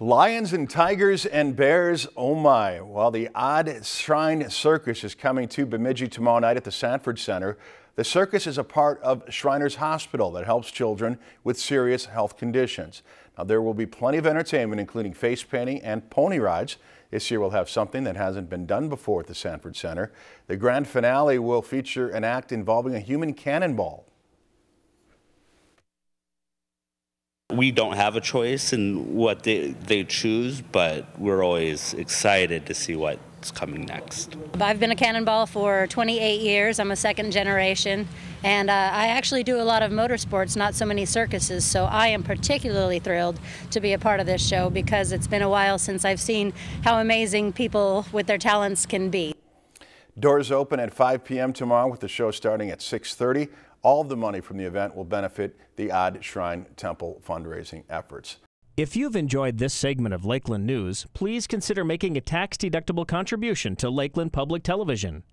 Lions and tigers and bears, oh my. While the AAD Shrine Circus is coming to Bemidji tomorrow night at the Sanford Center, the circus is a part of Shriners Hospital that helps children with serious health conditions. Now, there will be plenty of entertainment, including face painting and pony rides. This year we'll have something that hasn't been done before at the Sanford Center. The grand finale will feature an act involving a human cannonball. We don't have a choice in what they, they choose, but we're always excited to see what's coming next. I've been a cannonball for 28 years. I'm a second generation, and uh, I actually do a lot of motorsports, not so many circuses. So I am particularly thrilled to be a part of this show because it's been a while since I've seen how amazing people with their talents can be. Doors open at 5 p.m. tomorrow with the show starting at 6:30. All of the money from the event will benefit the AAD Shrine Temple fundraising efforts. If you've enjoyed this segment of Lakeland News, please consider making a tax-deductible contribution to Lakeland Public Television.